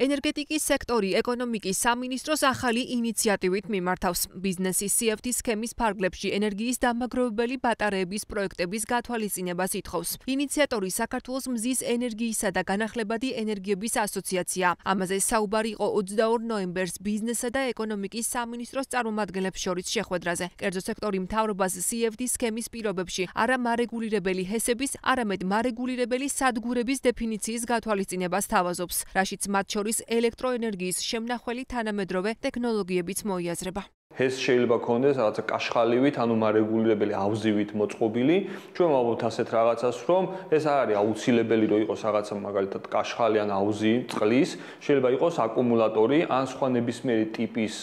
ენერგეტიკის სექტორი ეკონომიკის სამინისტროს ახალი ინიციატივით მიმართავს ბიზნესის CFD სქემის ფარგლებში ენერგიის დამაგროვებელი ბატარეების პროექტების გათვალისწინებას ითხოვს. ინიციატორი საქართველოს მზის ენერგიისა და განახლებადი ენერგიების ასოციაცია. ამაზე საუბარი იყო 22 ნოემბერს ბიზნესსა და ეკონომიკის სამინისტროს წარმომადგენლებს შორის შეხვედრაზე. კერძო სექტორი მთავრობას CFD სქემის პირობებში არა მარეგულირებელი ჰესების, არამედ მარეგულირებელი სადგურების დეფინიციის გათვალისწინებას თავაზობს, რაშიც მათ შორის შორის ელექტროენერგიის შემნახველი თანამედროვე ტექნოლოგიებიც მოიაზრება. ეს შეიძლება კონდეს რაღაცა კაშხალივით, ანუ მარეგულირებელი ავზივით მოწყობილი. ჩვენ ვამბობთ ასეთ რაღაცას, რომ ეს არის აუცილებელი, რომ იყოს რაღაცა მაგალითად კაშხალი ან ავზი წყლის, შეიძლება იყოს აკუმულატორი ან სხვა ნებისმიერი ტიპის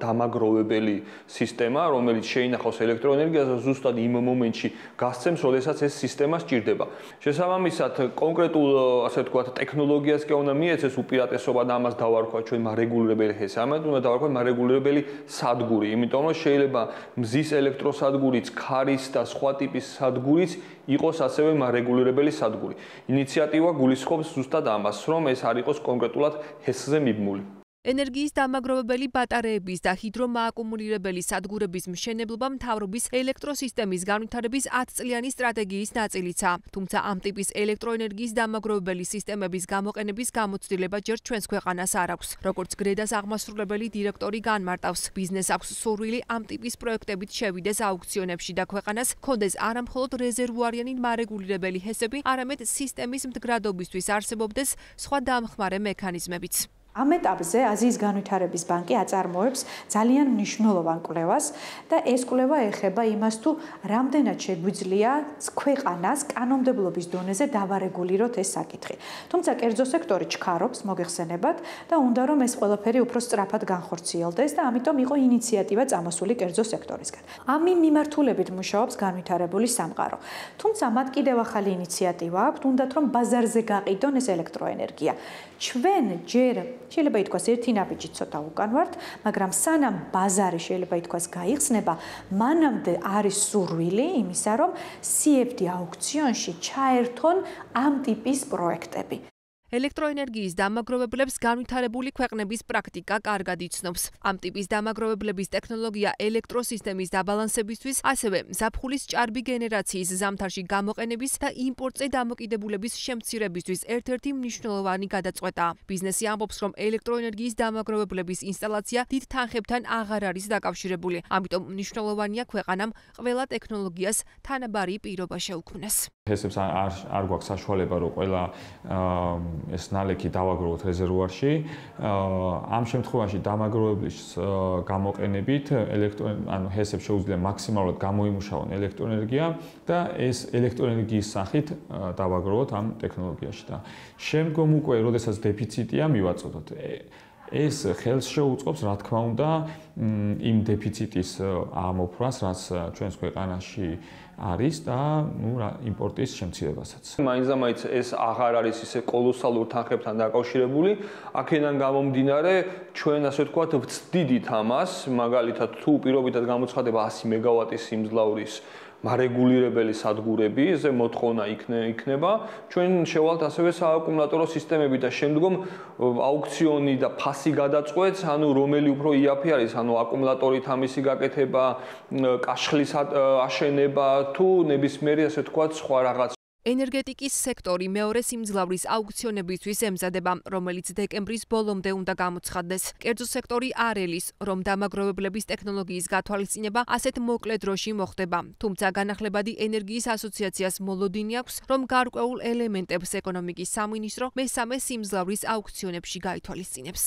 დამაგროვებელი სისტემა, რომელიც შეინახავს ელექტროენერგიას და ზუსტად იმ მომენტში გასცემს, როდესაც ეს სისტემა სჭირდება. შესაბამისად, კონკრეტულ ასე ვთქვათ, ტექნოლოგიას კი უნდა მიეცეს უპირატესობა და ამას დავარქვა ჩვენ მარეგულირებელი ჰესი. ამათ უნდა დავარქვა მარეგულირებელი სადგური სადგური, იმიტომ რომ შეიძლება მზის ელექტროსადგურიც, ქარის და სხვა ტიპის სადგურიც იყოს ასევე მარეგულირებელი სადგური. ინიციატივა გულისხმობს ზუსტად ამას, რომ ეს არ იყოს კონკრეტულად ჰესზე მიბმული. ენერგიის დამაგროვებელი ბატარეების და ჰიდრომააკუმულირებელი სადგურების მშენებლობა მთავრობის ელექტროსისტემის განვითარების 10 წლიანი სტრატეგიის ნაწილიცა. თუმცა ამ ტიპის ელექტროენერგიის დამაგროვებელი სისტემების გამოყენების გამოცდილება ჯერ ჩვენს ქვეყანას არ აქვს. როგორც გრედას აღმასრულებელი დირექტორი განმარტავს, ბიზნეს აქვს სურვილი ამ ტიპის პროექტებით შევიდეს აუქციონებში და ქვეყანას კონდეს არამხოლოდ რეზერვუარიანი მარეგულირებელი ჰესები, არამედ სისტემის მდგრადობისთვის არსებობდეს სხვა დამხმარე მექანიზმებიც. ამ ეტაპზე აზიის განვითარების ბანკი აწარმოებს ძალიან მნიშვნელოვან კვლევას და ეს კვლევა ეხება იმას თუ რამდენად შეგვიძლია ქვეყანას კანონმდებლობის დონეზე დავარეგულიროთ ეს საკითხი. თუმცა კერძო სექტორი ჩქარობს მოგეხსენებათ და უნდა რომ ეს ყველაფერი უფრო სწრაფად განხორციელდეს და ამიტომ იყო ინიციატივა წამოსული კერძო სექტორისგან. ამი მიმართულებით მუშაობს განვითარებული სამყარო. თუმცა მათ კიდევ ახალი ინიციატივა აქვთ, უნდათ რომ ბაზარზე გაყიდონ ეს ელექტროენერგია. ჩვენ ჯერ შეიძლება ითქვას ერთი ნაბიჯი ცოტა უკან ვართ, მაგრამ სანამ ბაზარი შეიძლება ითქვას გაიხსნება, მანამდე არის სურვილი იმისა, რომ CFD აუქციონში ჩაერთონ ამ ტიპის პროექტები. ელექტროენერგიის დამაგროვებლებს განვითარებული ქვეყნების პრაქტიკა კარგად იცნობს. ამ ტიპის დამაგროვებლების ტექნოლოგია ელექტროსისტემის დაბალანსებისთვის, ასევე ზაფხულის ჭარბი გენერაციის ზამთარში გამოყენების და იმპორტზე დამოკიდებულების შემცირებისთვის ერთ-ერთი მნიშვნელოვანი გადაწყვეტაა. ბიზნესი ამბობს, რომ ელექტროენერგიის დამაგროვებლების ინსტალაცია დიდ თანხებთან აღარ არის დაკავშირებული, ამიტომ მნიშვნელოვანია ქვეყანამ ყველა ტექნოლოგიას თანაბარი პირობა შეუქმნას. ესეც არ არ გვაქვს საშუალება, რომ ყველა ეს ნალექი დავაგროვოთ რეზერვუარში. ამ შემთხვევაში დამაგროვებლის გამოყენებით ელექტრო ანუ ჰესებს შეუძლია მაქსიმალურად გამოიმუშავონ ელექტროენერგია და ეს ელექტროენერგიის სახით დავაგროვოთ ამ ტექნოლოგიაში და შემდგომ უკვე, როდესაც დეფიციტია, მივაწოდოთ. ეს ხელს შეუწყობს, რა თქმა უნდა, იმ დეფიციტის ამოფრას, რაც ჩვენს ქვეყანაში არის და ნუ რა იმპორტის შემცირებასაც. მაინც და მაინც ეს აღარ არის ისე კოლოსალურ თანხებთან დაკავშირებული. აქედან გამომდინარე, ჩვენ ასე ვთქვათ, ვწდიდით ამას, მაგალითად თუ პირობითად გამოცხადება 100 მეგავატის სიმძლავრის მარეგულირებელი სადგურები, ზე მოთხოვნა იქნება. ჩვენ შევალთ ასევე სააკუმულატორო სისტემები და შემდგომ აუქციონი და ფასი გადაწყვეტს, ანუ რომელი უფრო იაფი არის, ანუ აკუმულატორით ამისი გაკეთება, კაშხლის აშენება თუ ნებისმიერი ასე თქვა სხვა რაღაც ენერგეტიკის სექტორი მეორე სიმძლავრის აუქციონებისთვის ემზადება, რომელიც დეკემბრის ბოლომდე უნდა გამოცხადდეს. კერძო სექტორი არელის, რომ დამაგროვებლების ტექნოლოგიის გათვალისწინება ასეთ მოკლე დროში მოხდება. თუმცა განახლებადი ენერგიის ასოციაციას მოლოდინი აქვს, რომ გარკვეულ ელემენტებს ეკონომიკის სამინისტრო მესამე სიმძლავრის აუქციონებში გაითვალისწინებს.